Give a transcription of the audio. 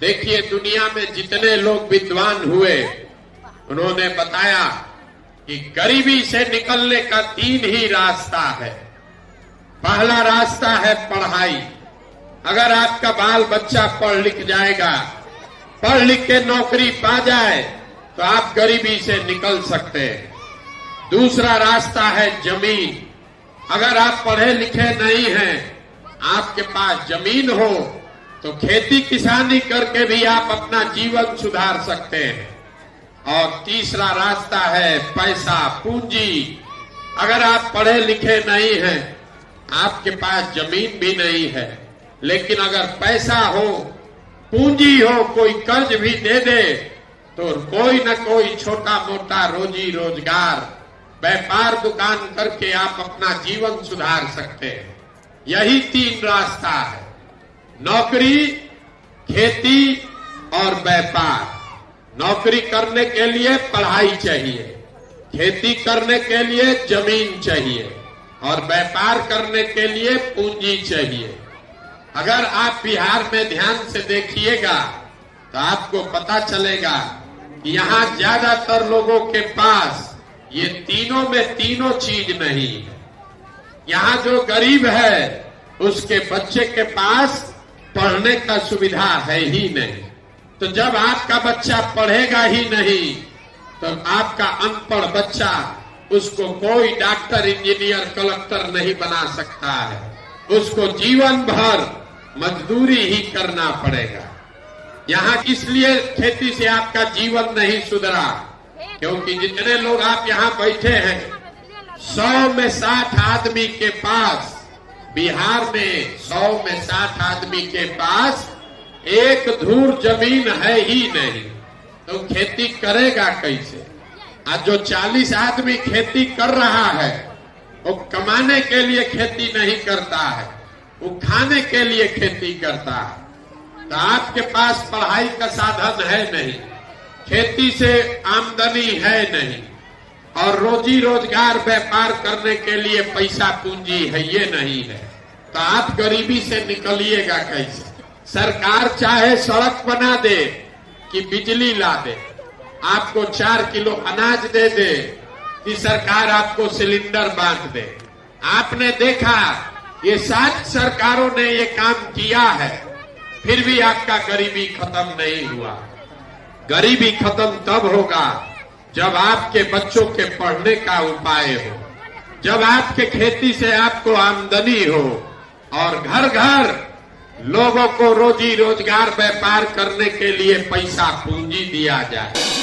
देखिए, दुनिया में जितने लोग विद्वान हुए, उन्होंने बताया कि गरीबी से निकलने का तीन ही रास्ता है। पहला रास्ता है पढ़ाई। अगर आपका बाल बच्चा पढ़ लिख जाएगा, पढ़ लिख के नौकरी पा जाए तो आप गरीबी से निकल सकते हैं। दूसरा रास्ता है ज़मीन। अगर आप पढ़े लिखे नहीं हैं, आपके पास ज़मीन हो तो खेती किसानी करके भी आप अपना जीवन सुधार सकते हैं। और तीसरा रास्ता है पैसा, पूंजी। अगर आप पढ़े लिखे नहीं हैं, आपके पास ज़मीन भी नहीं है। लेकिन अगर पैसा हो, पूंजी हो, कोई कर्ज भी दे दे तो कोई न कोई छोटा मोटा रोजी रोज़गार व्यापार दुकान करके आप अपना जीवन सुधार सकते हैं। यही तीन रास्ता है। नौकरी, खेती और व्यापार। नौकरी करने के लिए पढ़ाई चाहिए, खेती करने के लिए ज़मीन चाहिए और व्यापार करने के लिए पूंजी चाहिए। अगर आप बिहार में ध्यान से देखिएगा तो आपको पता चलेगा कि यहाँ ज़्यादातर लोगों के पास ये तीनों में तीनों चीज़ नहीं। है यहाँ जो गरीब है, उसके बच्चे के पास पढ़ने का सुविधा है ही नहीं। तो जब आपका बच्चा पढ़ेगा ही नहीं तो आपका अनपढ़ बच्चा, उसको कोई डॉक्टर, इंजीनियर, कलेक्टर नहीं बना सकता है। उसको जीवन भर मजदूरी ही करना पड़ेगा। यहाँ इसलिए खेती से आपका जीवन नहीं सुधरा, क्योंकि जितने लोग आप यहाँ बैठे हैं, सौ में साठ आदमी के पास बिहार में सौ में साठ आदमी के पास एक धूर ज़मीन है ही नहीं। तो खेती करेगा कैसे? आज जो चालीस आदमी खेती कर रहा है, वो कमाने के लिए खेती नहीं करता है वो खाने के लिए खेती करता है। तो आपके पास पढ़ाई का साधन है नहीं, खेती से आमदनी है नहीं। और रोजी रोज़गार व्यापार करने के लिए पैसा पूंजी है, ये नहीं है। तो आप गरीबी से निकलिएगा कैसे? सरकार चाहे सड़क बना दे कि बिजली ला दे, आपको चार किलो अनाज दे दे कि सरकार आपको सिलेंडर बांट दे। आपने देखा, ये सात सरकारों ने ये काम किया है, फिर भी आपका गरीबी खत्म नहीं हुआ। गरीबी खत्म तब होगा जब आपके बच्चों के पढ़ने का उपाय हो, जब आपके खेती से आपको आमदनी हो, और घर घर लोगों को रोजी रोज़गार व्यापार करने के लिए पैसा पूंजी दिया जाए